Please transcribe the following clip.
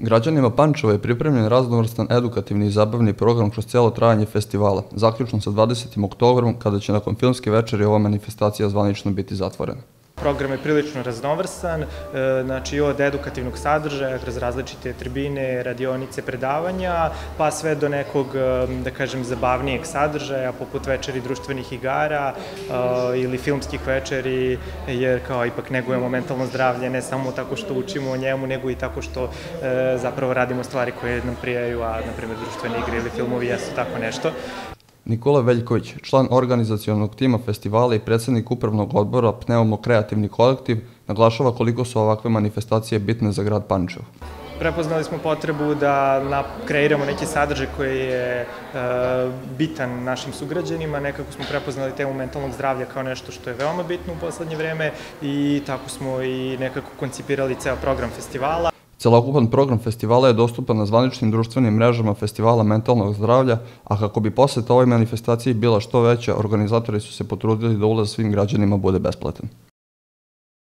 Građanima Pančeva je pripremljen raznovrstan edukativni i zabavni program kroz cijelo trajanje festivala, zaključno sa 20. oktobrom kada će nakon filmske večeri ova manifestacija zvanično biti zatvorena. Program je prilično raznovrsan, e, znači od edukativnog sadržaja kroz različite tribine, radionice, predavanja, pa sve do nekog, e, da kažem, zabavnijeg sadržaja, poput večeri društvenih igara e, ili filmskih večeri, jer kao ipak negujemo mentalno zdravlje, ne samo tako što učimo o njemu, nego i tako što zapravo radimo stvari koje nam prijaju, a na primjer društvene igre ili filmovi jesu tako nešto. Nikola Veljković, član organizacijonog tima festivala i predsednik upravnog odbora Pneumo kreativni kolektiv, naglašava koliko su ovakve manifestacije bitne za grad Pančevo. Prepoznali smo potrebu da na, kreiramo neki sadržaj koji je e, bitan našim sugrađanima, nekako smo prepoznali temu mentalnog zdravlja kao nešto što je veoma bitno u poslednje vreme i tako smo i nekako koncipirali ceo program festivala. Celokupan program festivala je dostupan na zvaničnim društvenim mrežama Festivala mentalnog zdravlja, a kako bi poseta ovoj manifestaciji bila što veća, organizatori su se potrudili da ulaz svim građanima bude besplatan.